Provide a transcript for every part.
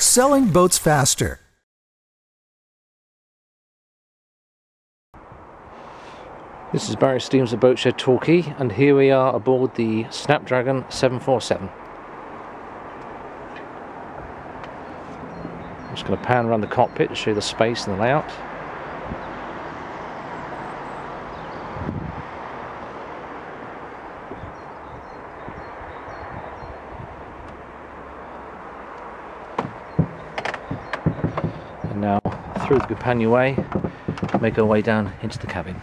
selling boats faster. This is Barry Stevens of Boatshed Torquay and here we are aboard the Snapdragon 747. I'm just going to pan around the cockpit to show you the space and the layout. And now through the companionway, make our way down into the cabin.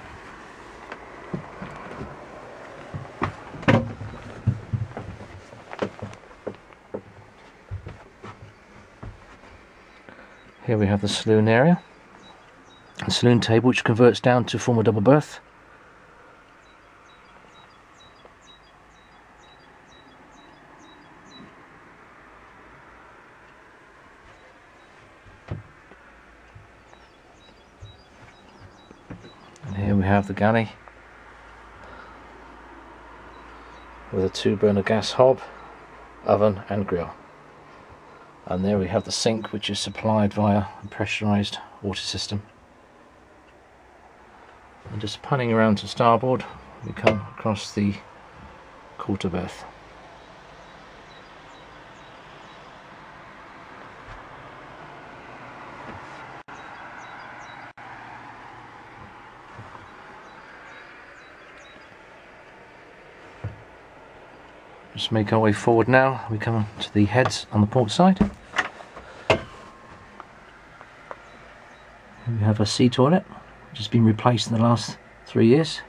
Here we have the saloon area. A saloon table which converts down to form a double berth. We have the galley with a two burner gas hob, oven and grill. And there we have the sink which is supplied via a pressurized water system. And just panning around to starboard we come across the quarter berth just make our way forward now. We come to the heads on the port side. We have a sea toilet which has been replaced in the last three years.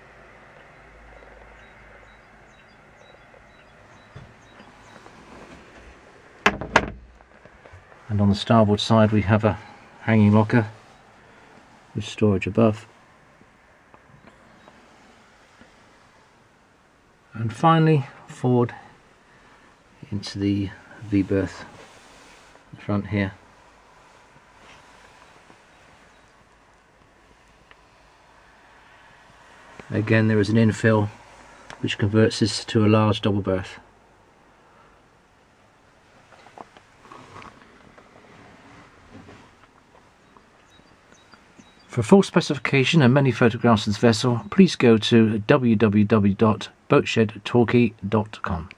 And on the starboard side we have a hanging locker with storage above. And finally forward into the V-berth front here. Again there is an infill which converts this to a large double berth. For full specification and many photographs of this vessel, please go to www.boatshedtorquay.com.